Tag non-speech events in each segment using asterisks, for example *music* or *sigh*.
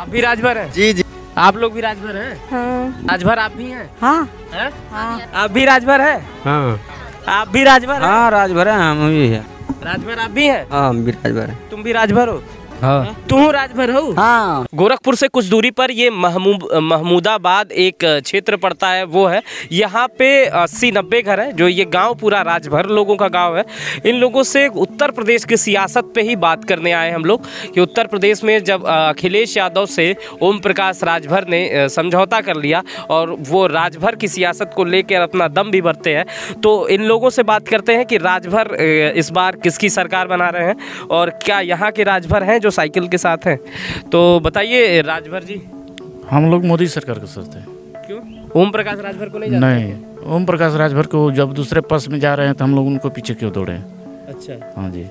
आप भी राजभर हैं? जी जी। आप लोग भी राजभर हैं? हाँ। राजभर आप भी हैं? हाँ। है? हाँ। आप भी राजभर है? हाँ। आप भी राजभर हाँ? राजभर है हम भी है। राजभर आप भी हैं? हाँ हम भी राजभर है। तुम भी राजभर हो? हाँ। तू राजभर हो? हाँ। गोरखपुर से कुछ दूरी पर ये महमूब महमूदाबाद एक क्षेत्र पड़ता है वो है। यहाँ पे अस्सी नब्बे घर हैं जो ये गाँव पूरा राजभर लोगों का गाँव है। इन लोगों से उत्तर प्रदेश की सियासत पे ही बात करने आए हम लोग कि उत्तर प्रदेश में जब अखिलेश यादव से ओम प्रकाश राजभर ने समझौता कर लिया और वो राजभर की सियासत को लेकर अपना दम भी भरते हैं तो इन लोगों से बात करते हैं कि राजभर इस बार किसकी सरकार बना रहे हैं और क्या यहाँ के राजभर हैं जो साइकिल के साथ हैं। तो बताइए राजभर जी। हम लोग मोदी सरकार को सोचते हैं क्यों? ओम प्रकाश राजभर को नहीं जानते नहीं ओम प्रकाश राजभर को जब दूसरे पक्ष में जा रहे हैं तो हम लोग उनको पीछे क्यों दौड़े? अच्छा। हाँ जी।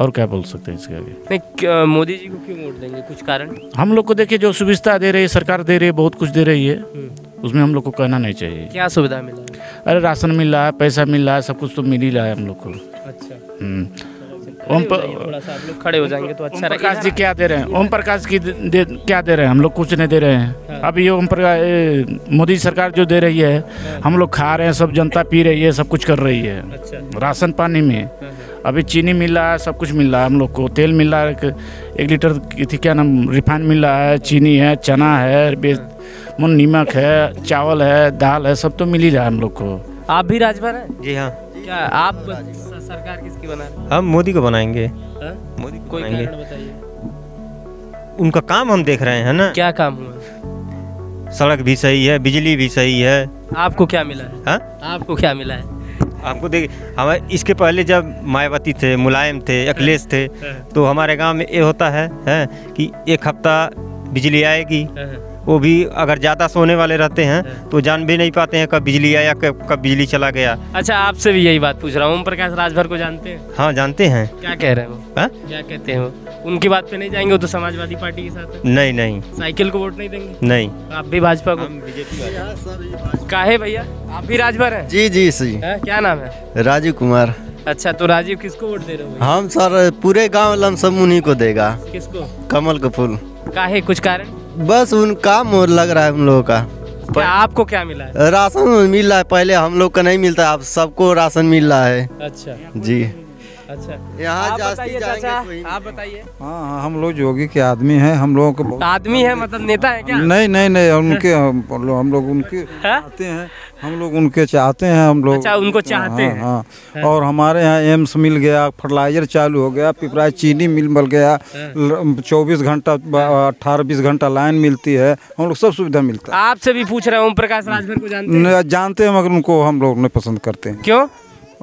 और क्या बोल सकते हैं इसके आगे? नहीं मोदी जी को क्यों वोट देंगे? कुछ कारण? हम लोग को देखिए जो सुविधा दे रही है सरकार दे रही है बहुत कुछ दे रही है उसमें हम लोग को कहना नहीं चाहिए। क्या सुविधा मिला? अरे राशन मिल रहा है पैसा मिल रहा है सब कुछ तो मिल ही रहा है हम लोग को। अच्छा। हम्म। ओम ओम थोड़ा सा आप लोग खड़े हो जाएँगे तो अच्छा ओम प्रकाश जी क्या दे रहे हैं? ओम प्रकाश की दे, क्या दे रहे हैं? हम लोग कुछ नहीं दे रहे हैं। अभी ये ओम प्रकाश मोदी सरकार जो दे रही है हम लोग खा रहे हैं सब जनता पी रही है सब कुछ कर रही है। अच्छा। राशन पानी में। अभी चीनी मिल रहा है सब कुछ मिल रहा है हम लोग को। तेल मिल रहा है एक, लीटर थी क्या नाम? रिफाइन मिल रहा है चीनी है चना है बे- मन नमक है चावल है दाल है सब तो मिल ही रहा है हम लोग को। आप भी राजभर हैं? जी हाँ। क्या आप सरकार किसकी बना रहे हम मोदी को बनाएँगे। हाँ? मोदी को कोई बनाएँगे। कारण बताइए। उनका काम हम देख रहे हैं ना? क्या काम हुआ? सड़क भी सही है बिजली भी सही है। आपको क्या मिला है? हाँ? आपको क्या मिला है? आपको देख हमें इसके पहले जब मायावती थे मुलायम थे अखिलेश थे तो हमारे गाँव में ये होता है, है कि एक हफ़्ता बिजली आएगी। वो भी अगर ज़्यादा सोने वाले रहते हैं तो जान भी नहीं पाते हैं कब बिजली आया कब कब बिजली चला गया। अच्छा आपसे भी यही बात पूछ रहा हूँ ओम प्रकाश राजभर को जानते हैं? हाँ जानते हैं। क्या कह रहे हैं? वो हाँ? क्या कहते हैं वो? उनकी बात पे नहीं जाएँगे वो तो समाजवादी पार्टी के साथ है। नहीं नहीं। साइकिल को वोट नहीं देंगे? नहीं। आप भी भाजपा को? काहे भैया? आप भी राजभर है? जी जी हैं? क्या नाम है? राजीव कुमार। अच्छा तो राजीव किसको वोट दे रहे हो हम सर पूरे गाँव लमसम उन्हीं को देगा। किसको? कमल का फूल काहे कुछ कारण? बस उनका मोर लग रहा है उन लोगों का। क्या आपको क्या मिला है? राशन मिल रहा है पहले हम लोग का नहीं मिलता अब सबको राशन मिल रहा है। अच्छा। जी। अच्छा। यहाँ आप बताइए चाचा। तो आप बताइए। हाँ हाँ हम लोग जोगी के आदमी हैं हम लोगों को आदमी है मतलब नेता है क्या? नहीं नहीं नहीं उनके *laughs* हम लोग उनके हाँ? चाहते हैं हम लोग उनके चाहते हैं हम लोग अच्छा, उनको चाहते हैं। हाँ, हाँ। और हमारे यहाँ एम्स मिल गया फर्टिलाइज़र चालू हो गया पिपराय चीनी मिल मिल गया चौबीस घंटा अट्ठारह बीस घंटा लाइन मिलती है हम लोग सब सुविधा मिलता है। आपसे भी पूछ रहे हैं ओम प्रकाश राजभर को जानते हैं? जानते हैं मगर उनको हम लोग नहीं पसंद करते हैं। क्यों?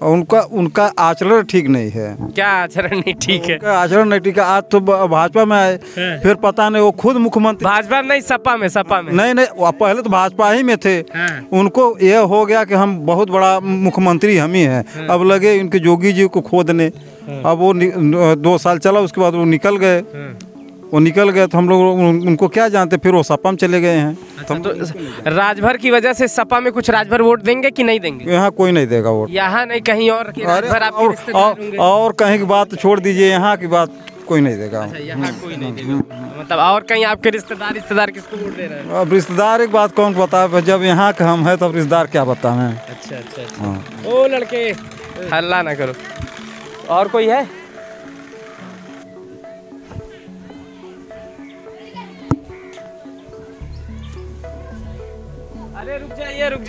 उनका उनका आचरण ठीक नहीं है। क्या आचरण नहीं ठीक है? आचरण नहीं ठीक है। आज तो भाजपा में आए फिर पता नहीं वो खुद मुख्यमंत्री भाजपा नहीं सपा में सपा में। नहीं नहीं वो पहले तो भाजपा ही में थे। हाँ। उनको यह हो गया कि हम बहुत बड़ा मुख्यमंत्री हम ही हैं। अब लगे इनके जोगी जी को खोदने। अब वो दो साल चला उसके बाद वो निकल गए। वो निकल गए तो हम लोग उन- उनको क्या जानते फिर वो सपा में चले गए हैं। अच्छा, तो राजभर की वजह से सपा में कुछ राजभर वोट देंगे कि नहीं देंगे? यहाँ कोई नहीं देगा वोट। यहाँ नहीं कहीं और अरे राजभर आपके और, और, और कहीं की बात छोड़ दीजिए यहाँ की बात कोई नहीं देगा। अच्छा, यहाँ कोई नहीं देगा। मतलब और कहीं आपके रिश्तेदार रिश्तेदार किसको वोट दे रहे हैं? अब रिश्तेदार एक बात कौन बता जब यहाँ के हम हैं तब रिश्तेदार क्या बताएँ? अच्छा अच्छा अच्छा। ओ लड़के हल्ला ना करो। और कोई है?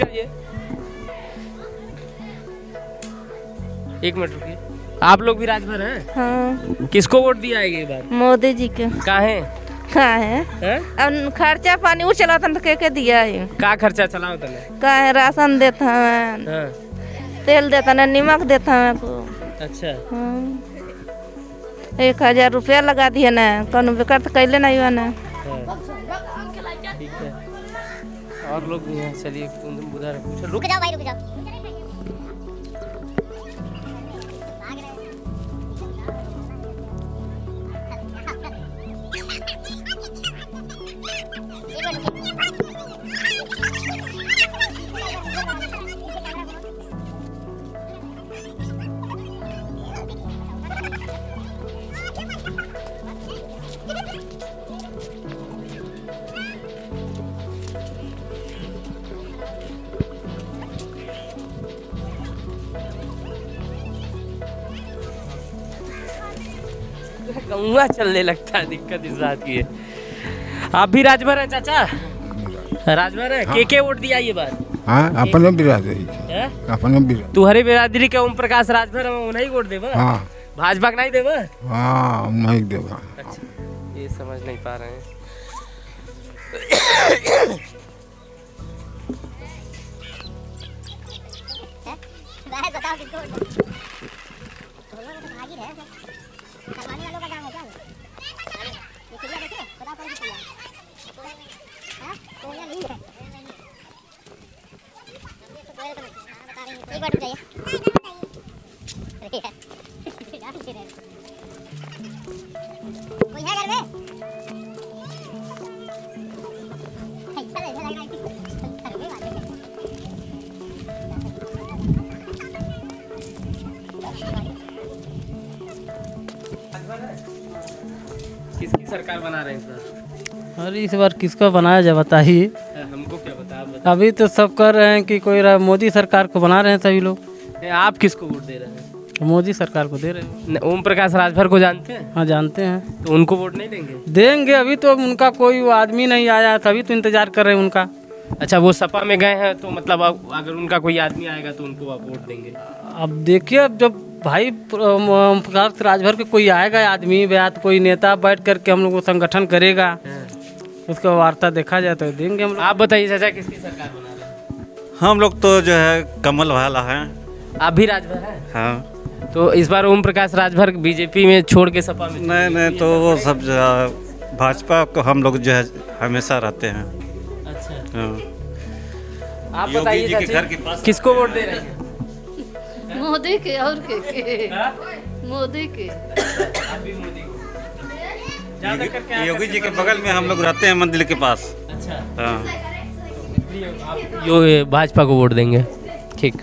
जाइए। एक मिनट रुकिए। आप लोग भी राजभर हैं? हाँ। किसको वोट दिया है ये बार? मोदी जी के। काहे है? हैं? अब खर्चा पानी वो चला तो के के दिया है? का खर्चा चलाओ तने? का है? राशन देता है। हाँ। तेल देता है नमक देता है को अच्छा। हाँ। एक हज़ार रुपया लगा दिया ना कौन बेकार तो कैले नहीं हुआ ना। है। और लोग भी हैं। चलिए उधर रुक जाओ भाई रुक जाओ। कौआ चलने लगता है दिक्कत इस बात की है। आप भी राजभर हैं चाचा? राजभर है? के के वोट दिया ये बार? हाँ अपने बिरादरी हैं? अपने बिरादरी तुम्हारे बिरादरी के ओम प्रकाश राजभर है उन्हें वोट देवा? हाँ। भाजपा के नहीं देवा? हाँ नहीं देगा अच्छा ये समझ नहीं पा रहे हैं। *coughs* बताओ किसको किसकी सरकार बना रहे हैं अरे इस बार किसका बनाया जाए बताइए। हमको क्या बता आप अभी तो सब कर रहे हैं कि कोई मोदी सरकार को बना रहे हैं सभी लोग। आप किसको वोट दे रहे हैं? मोदी सरकार को दे रहे हैं। ओम प्रकाश राजभर को जानते हैं? हाँ जानते हैं। तो उनको वोट नहीं देंगे? देंगे अभी तो उनका कोई आदमी नहीं आया तभी तो इंतज़ार कर रहे हैं उनका। अच्छा वो सपा में गए हैं तो मतलब अगर उनका कोई आदमी आएगा तो उनको आप वोट देंगे। अब देखिए अब जब भाई प्रकाश राजभर के कोई आएगा आदमी या तो कोई नेता बैठ करके हम लोग को संगठन करेगा उसका वार्ता देखा जाए तो देंगे हम लोग। आप बताइए चाचा किसकी सरकार बना रहे हम लोग तो जो है कमल वाला है। आप भी राजभर हैं? हाँ। तो इस बार ओम प्रकाश राजभर बीजेपी में छोड़ के सपा में नहीं नहीं तो वो सब जो है भाजपा को हम लोग जो है हमेशा रहते हैं। अच्छा। हाँ। आप बताइए जी के चाची, घर के पास- किसको वोट दे रहे हैं? मोदी के और के, के। मोदी के। ज़्यादा करके आप योगी जी के बगल में हम लोग रहते हैं मंदिर के पास। अच्छा। हाँ। योगी भाजपा को वोट देंगे। ठीक।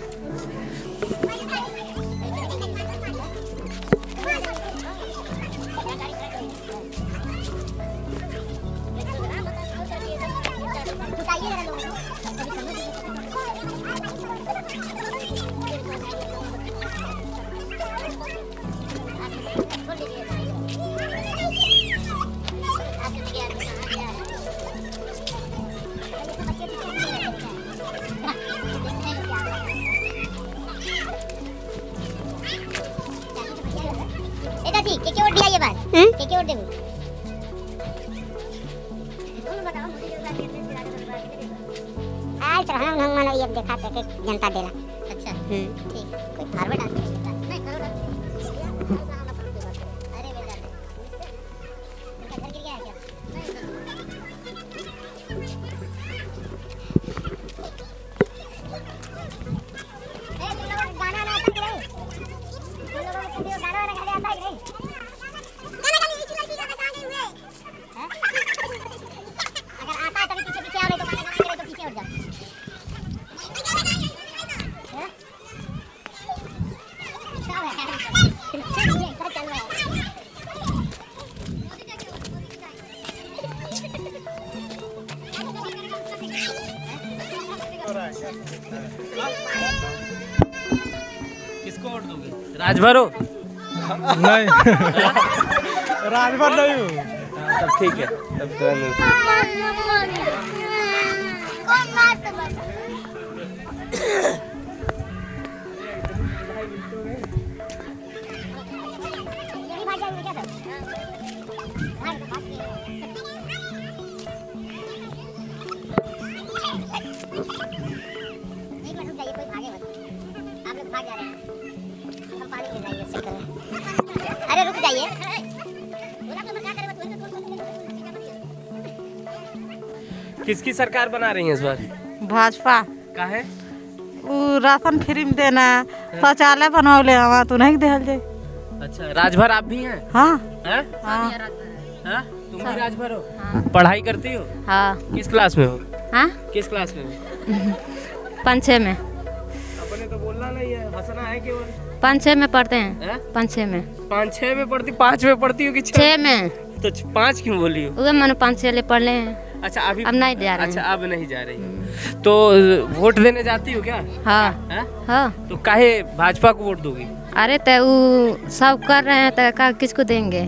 राजभर हो नहीं राजभर नहीं हो तब ठीक है तब किसकी सरकार बना रही है इस बार? भाजपा। का है? उ राशन फ्री में देना शौचालय बनवले हवा तो नहीं देहल जाए अच्छा राजभर आप भी हैं? हाँ। हैं? हाँ। हाँ? तुम भी राजभर हो? पढ़ाई करती हो? हाँ। किस क्लास में हो? हाँ? किस क्लास में हो? *laughs* पाँच में। अपने तो बोलना नहीं है हंसना है केवल। पाँच छः में पढ़ते हैं। हैं? पाँच छः में। पाँच छः में पढ़ती पाँच में पढ़ती हो कि छः? में। तो पाँच क्यों बोली हो? मैंने पाँच छः ले पढ़ ले हैं। अच्छा अभी अब नहीं जा रहे। अच्छा अब नहीं जा रही। तो वोट देने जाती हो क्या? हाँ। हैं? हाँ। तो काहे भाजपा को वोट दोगी? अरे तो वो सब कर रहे हैं तो का किसको देंगे?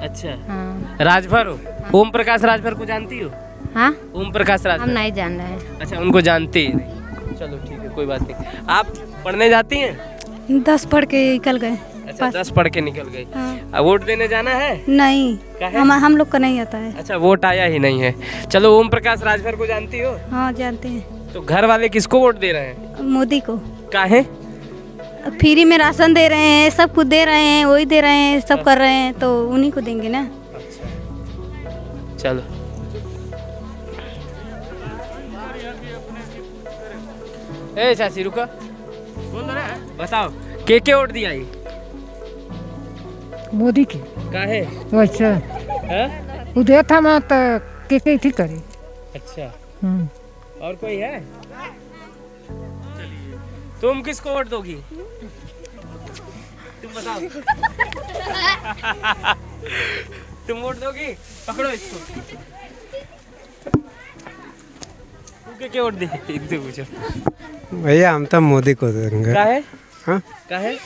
अच्छा। हाँ। राजभर हो? ओम प्रकाश राजभर को जानती हो? हाँ। ओम प्रकाश हम राजभर? नहीं जान रहे। हैं अच्छा उनको जानती ही नहीं। चलो ठीक है कोई बात नहीं। आप पढ़ने जाती हैं? दस पढ़ के निकल गए। अच्छा दस पढ़ के निकल गई। हाँ। वोट देने जाना है? नहीं। काहे? हम हम लोग को नहीं आता है। अच्छा वोट आया ही नहीं है। चलो ओम प्रकाश राजभर को जानती हो? हाँ जानते हैं। तो घर वाले किसको वोट दे रहे हैं? मोदी को। काहे? फ्री में राशन दे रहे हैं सब कुछ दे रहे हैं वही दे रहे हैं सब कर रहे हैं तो उन्हीं को देंगे ना? चलो। ए चाची रुको। बताओ के के वोट दिया ये? मोदी के। काहे? अच्छा। हैं? उदय था मैं तो के के ठीक करे। अच्छा। हम्म। और कोई है? तुम किसको वोट दोगी? तुम बताओ। *laughs* तुम वोट दोगी? पकड़ो इसको। तू के के वोट दी एक दो पूछो। भैया हम तो मोदी को देंगे। काहे? हाँ? काहे?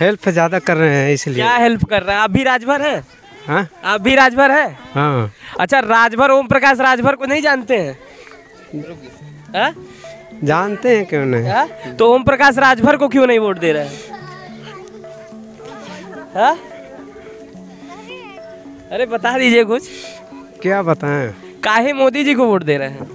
हेल्प ज़्यादा कर रहे हैं इसलिए। क्या हेल्प कर रहे है? आप भी राजभर है? हाँ? आप भी राजभर है? हाँ। अच्छा राजभर ओम प्रकाश राजभर को नहीं जानते हैं? हाँ? जानते हैं क्यों नहीं? हाँ? तो ओम प्रकाश राजभर को क्यों नहीं वोट दे रहे हैं? हाँ? अरे बता दीजिए कुछ। क्या बताएँ? काहे मोदी जी को वोट दे रहे हैं?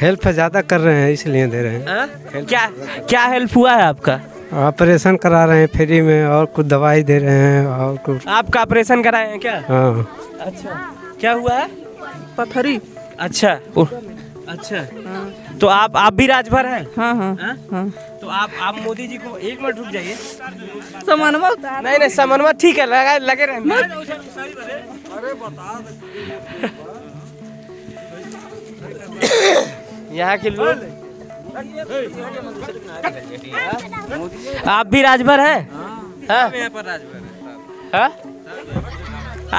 हेल्प ज़्यादा कर रहे हैं इसलिए दे रहे हैं। हाँ? क्या क्या हेल्प हुआ है आपका? ऑपरेशन करा रहे हैं फ्री में और कुछ दवाई दे रहे हैं और कुछ। आपका ऑपरेशन कराए हैं क्या? हाँ। अच्छा। क्या हुआ? है पथरी। अच्छा। ओ, अच्छा। तो आप आप भी राजभर हैं? हाँ हाँ। हाँ? तो आप आप मोदी जी को एक मिनट रुक जाइए। समन्वय नहीं नहीं समन्वय ठीक है लगा लगे रहने यहाँ के लोग आप भी राजभर हैं? हाँ? हाँ?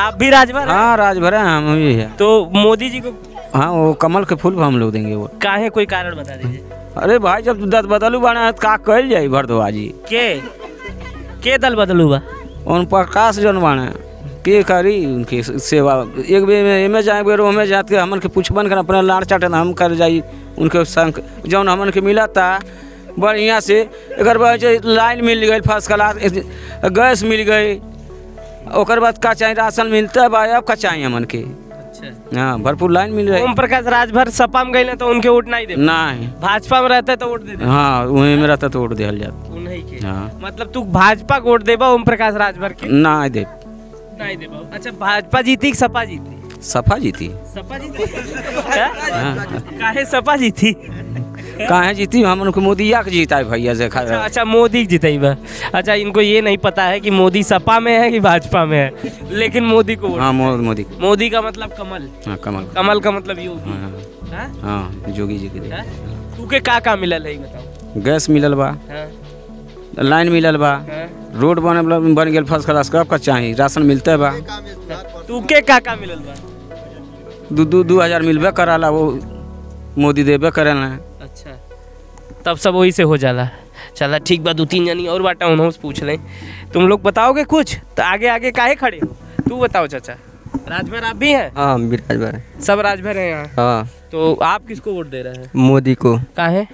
आप भी राजभर हाँ? राजभर है हम भी है। तो मोदी जी को हाँ वो कमल के फूल हम लोग देंगे वो। काहे कोई कारण बता दीजिए। अरे भाई जब दस बदलू बना है तो का कहल जाई भरद्वाजी के? के दल बदलू बा? उन प्रकाश जन बाने। के करी? उनकी सेवा। एक बेर में एमे जाए बेर ओमे जात के हमन के पूछबन कर अपना लाड़ चाटन हम कर जाई उनके संग। जौन हमन के मिला था बढ़िया से। एक लाइन मिल गई फ़र्स्ट क्लास गैस मिल गई। ओकर बाद का चाहिए राशन मिलता है भाई अब का चाहिए हमन के। हाँ भरपूर लाइन मिल रही। ओम प्रकाश राजभर सपा में गए तो उनके वोट नहीं दे नहीं। भाजपा में रहते तो वोट दे दे। हाँ वहीं में रहता तो वोट दिया जाता। हाँ। मतलब तू भाजपा को वोट देबा ओम प्रकाश राजभर के? नहीं दे नहीं देबा अच्छा भाजपा जीती कि सपा जीती? सफ़ा जीती। सपा जीती? काहे सपा जीती? कहाँ जीती? हम उनको मोदिया के जीता है भैया से खा अच्छा अच्छा मोदी जीते बा। अच्छा इनको ये नहीं पता है कि मोदी सपा में है कि भाजपा में है लेकिन मोदी को हाँ मो- मोदी। मोदी का मतलब कमल। हाँ कमल। कमल का मतलब योगी। हाँ। हाँ? हाँ जोगी जी के? तू के का का मिलल है बताओ। गैस मिलल बा। हाँ? लाइन मिलल बा? रोड बने बन गेल फ़र्स्ट क्लास कब का चाहिए राशन मिलते बा। तू के का का मिलल बा? दू दू दू हज़ार मिलबे कराला वो मोदी देबे करेला। अच्छा। तब सब वही से हो जाला। चला ठीक बा दो तीन जनी और बाटा उन्हों से पूछ लें। तुम लोग बताओगे कुछ? तो आगे आगे काहे खड़े हो? तू बताओ चाचा। राजभर आप भी हैं? हाँ हम भी राजभर हैं। सब राजभर हैं यहाँ? हाँ। तो आप किसको वोट दे रहे हैं? मोदी को। काहे?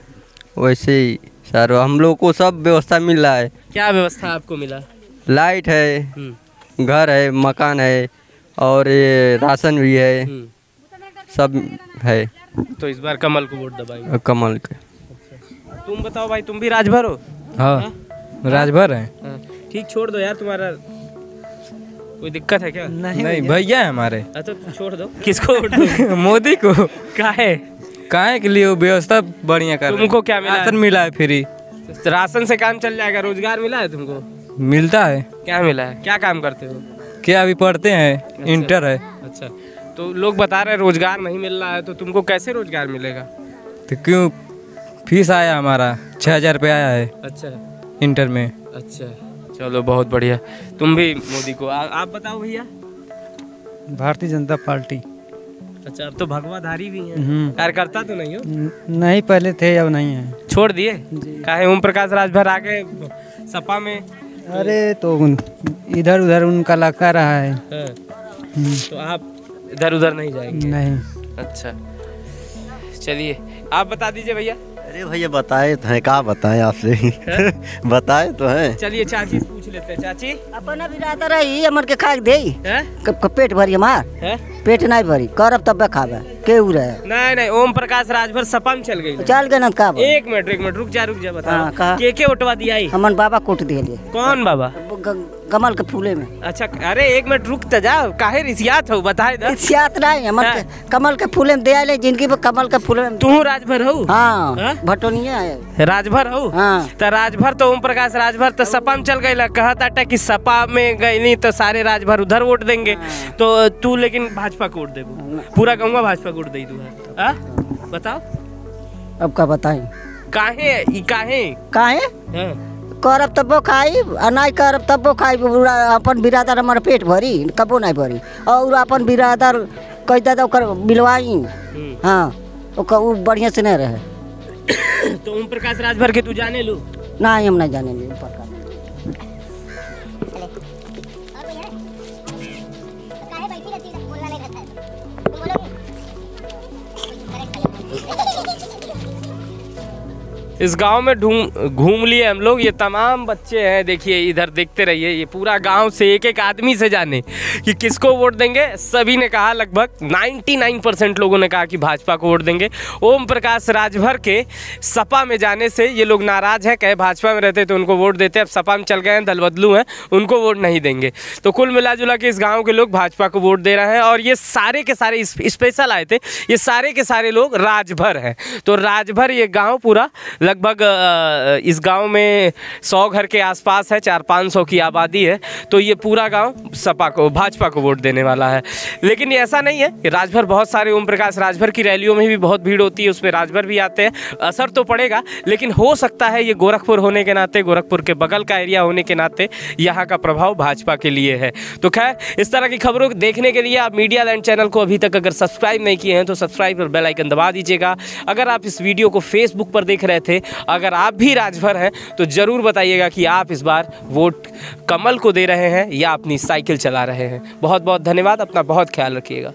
वैसे ही सर हम लोग को सब व्यवस्था मिल रहा है। क्या व्यवस्था आपको मिला? लाइट है हम्म। घर है मकान है और ये राशन भी है। हम्म। सब है। तो इस बार कमल को वोट दबाएँगे। कमल के। तुम बताओ भाई तुम भी राजभर हो? हाँ। राजभर है। हाँ, ठीक छोड़ दो यार तुम्हारा। कोई दिक्कत है क्या? नहीं नहीं भैया है हमारे। अच्छा छोड़ दो। किसको वोट *laughs* मोदी को। काहे? काहे के लिए वो व्यवस्था बढ़िया कर तुमको क्या मिला राशन मिला है फ्री। राशन से काम चल जाएगा रोज़गार मिला है तुमको? मिलता है। क्या मिला है? क्या काम करते हो? क्या अभी पढ़ते हैं अच्छा, इंटर है। अच्छा। तो लोग बता रहे हैं रोज़गार नहीं मिल रहा है तो तुमको कैसे रोज़गार मिलेगा? तो क्यों? फ़ीस आया हमारा छः हज़ार रुपया आया है। अच्छा। इंटर में। अच्छा। चलो बहुत बढ़िया। तुम भी मोदी को आ, आप बताओ भैया। भारतीय जनता पार्टी। अच्छा अब तो भगवाधारी भी हैं। हम्म। कार्यकर्ता तो नहीं हो? नहीं पहले थे अब नहीं है। छोड़ दिए? काहे ओम प्रकाश राजभर आ गए सपा में? अरे तो इधर उधर उनका लगा रहा है। हाँ, तो आप इधर उधर नहीं जाएँगे? नहीं। अच्छा। चलिए आप बता दीजिए भैया। अरे भैया बताए तो हैं कहा बताएँ आपसे? *laughs* बताए तो हैं। चलिए चाची पूछ लेते हैं। चाची? अपना बिरादर है ही हमन के खाए दे। हैं? क- क- पेट भरी हमार पेट नहीं भरी करब तब खावे केहू रहे? नहीं नहीं ओम प्रकाश राजभर सपा में चल गई। चल गए ना का एक मिनट एक मिनट रुक जा रुक जा हाँ, बता के के उठवा दिया ही? हमन बाबा कोट दिए कौन बाबा? कमल के फूले में। अच्छा अरे एक मिनट रुक तो जा काहे रिसियात हो बताए दे सियात नहीं हमन के कमल के फूले में दे आले ज़िंदगी में कमल के फूले में तू राजभर हो? हाँ भटोनिया है। राजभर हो? हाँ। तो राजभर तो ओम प्रकाश राजभर तो सपा में चल गई कहता था कि सपा में गई नहीं तो सारे राजभर उधर वोट देंगे। तो तू लेकिन भाजपा को वोट देबू पूरा कहूँगा भाजपा को वोट दे दू हाँ? बताओ। अब का बताई काहे ई काहे? काहे? हाँ। करब तब खाई आ नहीं करब तबो खाई बुरा- अपन बिरादर हमारे पेट भरी कबो नहीं भरी। और अपन बिरादर कह दे ओकर बिलवाई हाँ ओकर बढ़िया से नहीं रहे। *coughs* तो ओम प्रकाश राजभर के तू जाने लू? नहीं हम नहीं जाने ली ऊपर इस गाँव में ढूंढ घूम लिए हम लोग। ये तमाम बच्चे हैं, देखिए, इधर देखते रहिए। ये पूरा गाँव से एक एक आदमी से जाने कि किसको वोट देंगे। सभी ने कहा लगभग 99 परसेंट लोगों ने कहा कि भाजपा को वोट देंगे। ओम प्रकाश राजभर के सपा में जाने से ये लोग नाराज़ हैं, कहे भाजपा में रहते तो उनको वोट देते अब सपा में चल गए हैं, दलबदलू हैं, उनको वोट नहीं देंगे। तो कुल मिला जुला के इस गाँव के लोग भाजपा को वोट दे रहे हैं और ये सारे के सारे स्पेशल आए थे। ये सारे के सारे लोग राजभर हैं। तो राजभर ये गाँव पूरा लगभग इस गाँव में सौ घर के आसपास है, चार पाँच सौ की आबादी है तो ये पूरा गाँव सपा को, भाजपा को वोट देने वाला है। लेकिन ऐसा नहीं है राजभर बहुत सारे ओम प्रकाश राजभर की रैलियों में भी बहुत भीड़ होती है, उसमें राजभर भी आते हैं, असर तो पड़ेगा, लेकिन हो सकता है ये गोरखपुर होने के नाते, गोरखपुर के बगल का एरिया होने के नाते, यहाँ का प्रभाव भाजपा के लिए है। तो खैर, इस तरह की खबरों को देखने के लिए आप मीडिया लैंड चैनल को अभी तक अगर सब्सक्राइब नहीं किए हैं तो सब्सक्राइब और बेलाइकन दबा दीजिएगा। अगर आप इस वीडियो को फेसबुक पर देख रहे थे। अगर आप भी राजभर हैं तो ज़रूर बताइएगा कि आप इस बार वोट कमल को दे रहे हैं या अपनी साइकिल चला रहे हैं। बहुत बहुत धन्यवाद, अपना बहुत ख्याल रखिएगा।